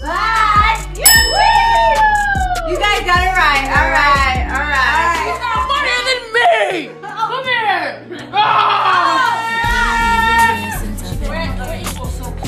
What? You guys got it right. All right. All right. You're not funnier than me! Come here!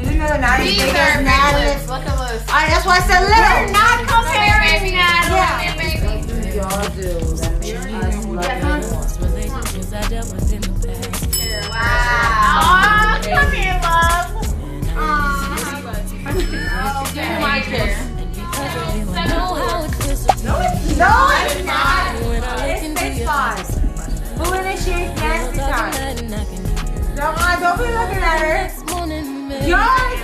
You know not as These are as big lips. Look at this. Alright, that's why I said little. We're not comparing Natalie Yeah. baby. Y'all do. Aw, No, it's not. It's six five. Who initiates nasty time? Don't, don't be looking at her. You're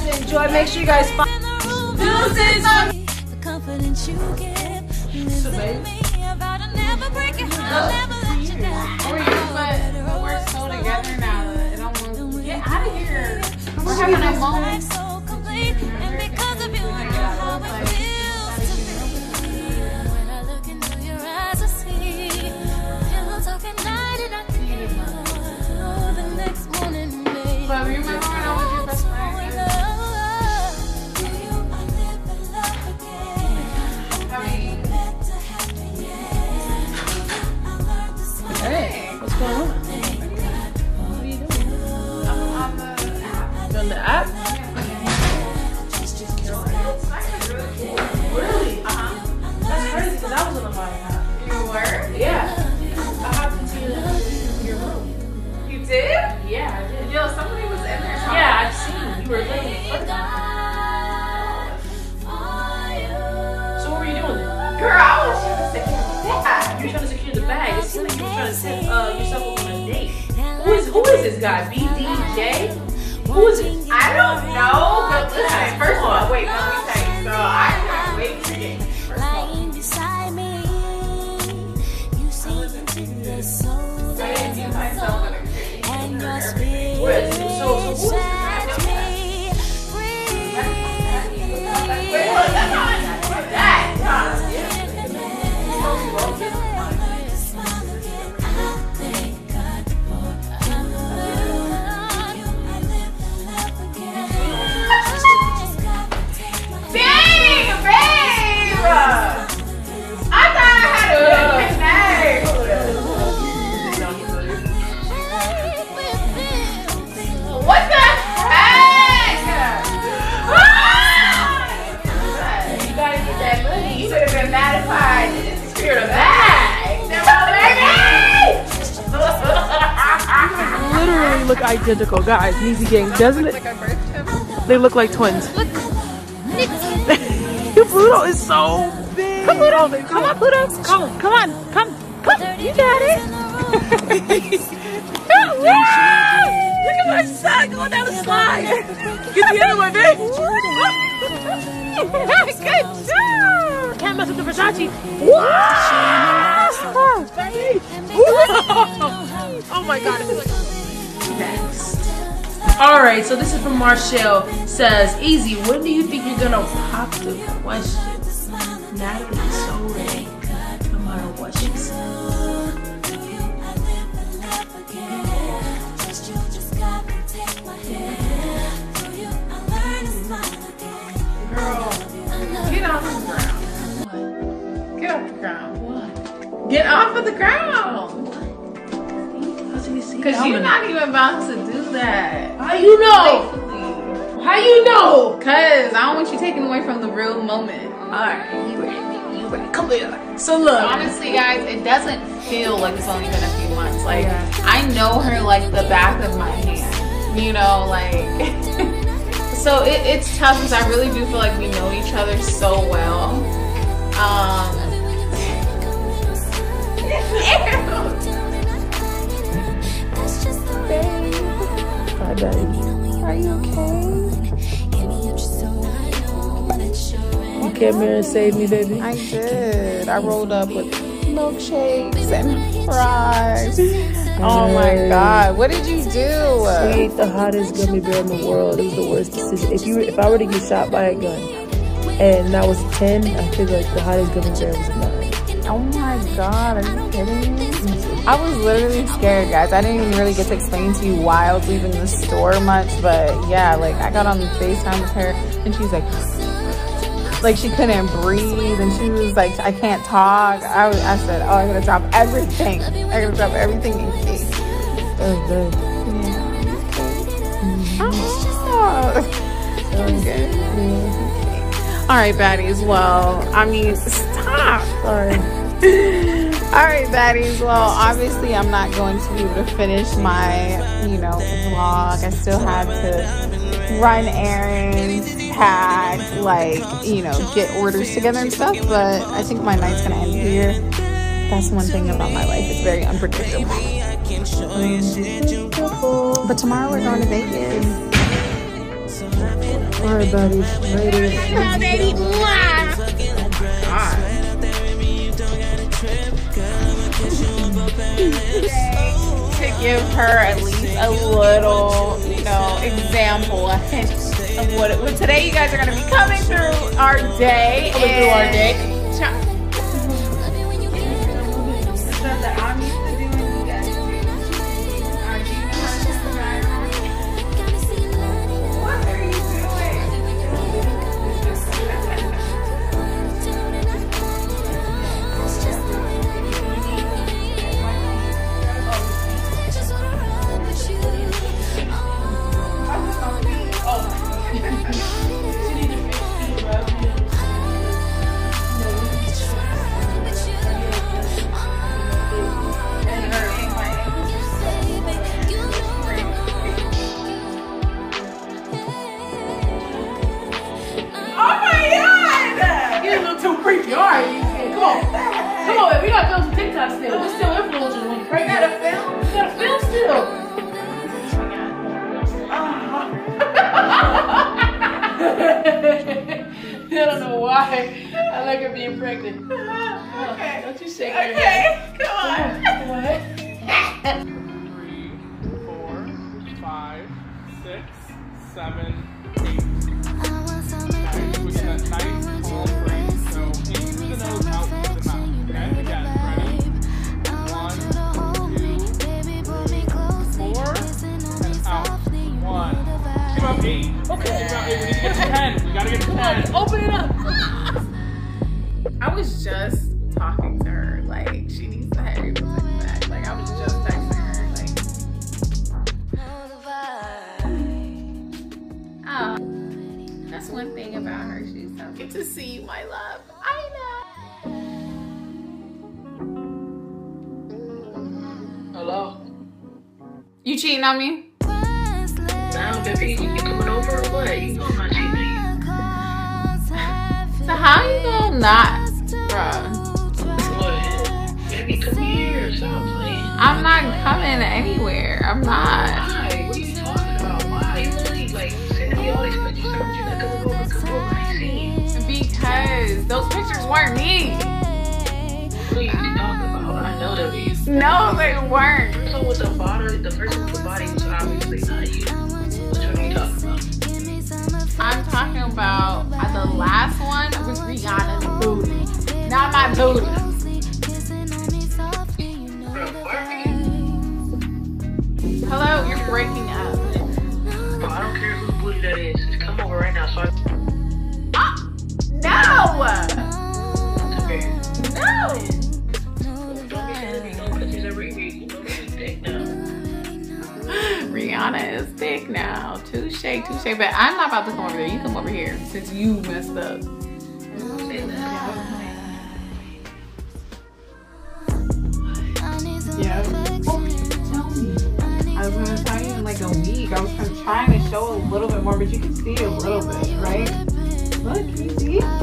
guys enjoy. Make sure you guys follow. Deuces on The confidence you give lives in me. I vow to never break your heart, never let you down. We're, but we're so together now it almost get out of here. We're having a moment. You were? Yeah. I hopped into your, room. You did? Yeah, I did. Yo, somebody was in there talking. Yeah, I've seen. You were looking. So what were you doing then? Girl, I was trying to secure the bag. You're trying to secure the bag. It seemed like you were trying to set uh, yourself up on a date. Who is who is this guy? BDJ? Who is it? I don't know, but listen, first of all, wait, let me tell you. So I it? So- so who is it? Identical, guys. Easy gang, doesn't it? They look like twins. Pluto is so big. Come Pluto, come on Pluto, come, come on, come, come. You got it. Look at my son going down the slide. Get the other one, babe. Good job. Can't mess with the Versace. Wow. Oh my God. Next. All right, so this is from Marshall. Says, Ezee, when do you think you're gonna pop the question? Natalie know? Because I don't want you taking away from the real moment. All right, you ready? You ready? Come here. So look. Honestly, guys, it doesn't feel like it's only been a few months. Like, Yeah. I know her like the back of my hand. You know, like. so it, it's tough because I really do feel like we know each other so well. Um. Hi, baby. Are you okay? Came here and saved me, baby. I did. I rolled up with milkshakes and fries. Oh my god, what did you We do? ate the hottest gummy bear in the world. It was the worst decision. If you, were, if I were to get shot by a gun, and I was ten, I feel like the hottest gummy bear was mine. Oh my god, are you kidding me? I was literally scared, guys. I didn't even really get to explain to you why I was leaving the store much, but yeah, like I got on the FaceTime with her and she's like, like she couldn't breathe and she was like, I can't talk. I, was, I said, oh, I'm gonna drop everything. I'm gonna drop everything in case. Babe. Oh, okay. All right, baddies. Well, I mean, stop. Sorry. All right, baddies. Well, obviously, I'm not going to be able to finish my, you know, vlog. I still had to run errands, pack, like, you know, get orders together and stuff. But I think my night's gonna end here. That's one thing about my life. It's very unpredictable. Mm-hmm. But tomorrow we're going to Vegas. All right, buddies. Later. to give her at least a little, you know, example, of what it was. Today, you guys are going to be coming through our day. Coming through our day. Ch- don't why. I like her being pregnant. Okay. Oh, don't you shake her Okay, head. come on. Come on. three, four, five, six, seven, That's one thing about her. She's so good to see you, my love. I know. Hello. You cheating on me? Now, baby, you coming over or what? You know I'm not cheating. So how you gonna not, bruh? What? Baby, come here. Stop playing. I'm not coming anywhere. I'm not. Why? What are you talking about? Why? You literally like sending me all these weren't me. What are you talking about? I know that is. No, they weren't. So with the body, the person with the body was obviously not you. One are you talking about? I'm talking about the last one was Rihanna's booty, not my booty. Thick now. Touche, touche. But I'm not about to come over there. You come over here since you messed up. Yeah. Oh, I was gonna tell you in like a week. I was trying to show a little bit more, but you can see a little bit, right? Look, can you see? yeah.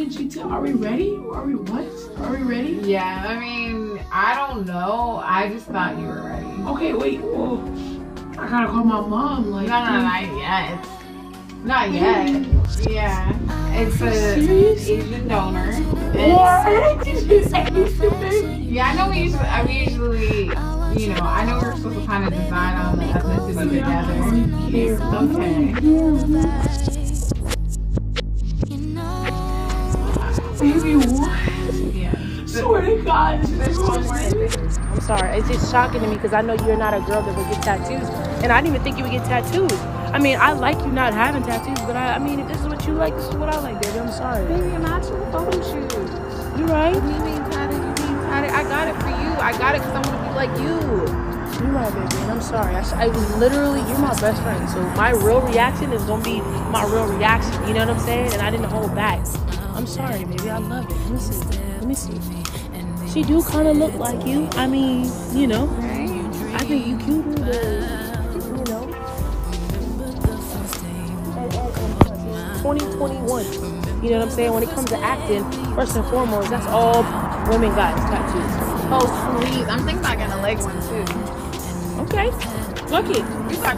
You? Are we ready? Are we what? Are we ready? Yeah, I mean, I don't know. I just thought you were ready. Okay, wait. Whoa. I gotta call my mom. Like, No, no, no, not yet. Not yet. Yeah. It's a Asian donor. It's, yeah, I know we usually, I we usually, you know, I know we're supposed to kind of design on the ethnicity together. Okay. Swear to God, this one more thing. I'm sorry. It's just shocking to me because I know you're not a girl that would get tattoos, and I didn't even think you would get tattoos. I mean, I like you not having tattoos, but I, I mean, if this is what you like, this is what I like, baby. I'm sorry. Baby, imagine a photo shoot. You're right. Me being tatted, you being tatted. I got it for you. I got it because I want to be like you. You're right, baby, and I'm sorry. I was literally, you're my best friend, so my real reaction is gonna be my real reaction. You know what I'm saying? And I didn't hold back. I'm sorry, baby. I love it. Let me see. Let me see. She do kind of look like you. I mean, you know, I think you cuter than, you know. 2021. You know what I'm saying? When it comes to acting, first and foremost, that's all women got is tattoos. Oh, please. I'm thinking about getting a leg one too. Okay. Fuck it. We about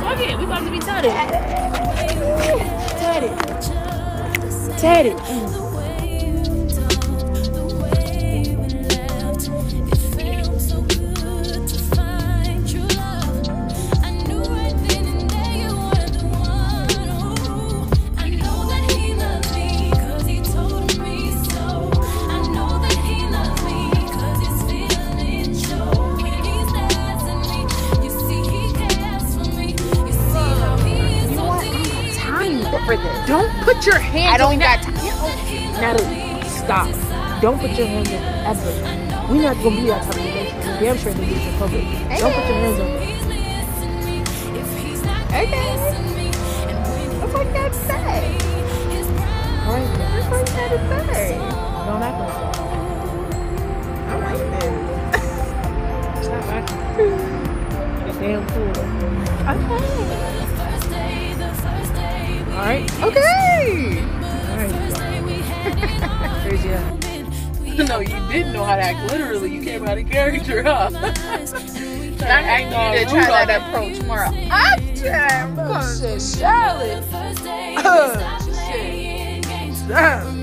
Fuck it. We about to be tatted. Tatted. Tatted. Mm. Don't put your hands on ever. We're not gonna be that type of relationship. Damn sure they this in public. Don't put your hands on it. Okay. That's what I gotta say. Alright? That's I gotta say. Don't act like that. I like that. Stop acting. You're damn cool. Alright? Okay. Didn't know how to act. Literally, you came out of character, huh? I need to try that approach more often. Shit, Charlotte. What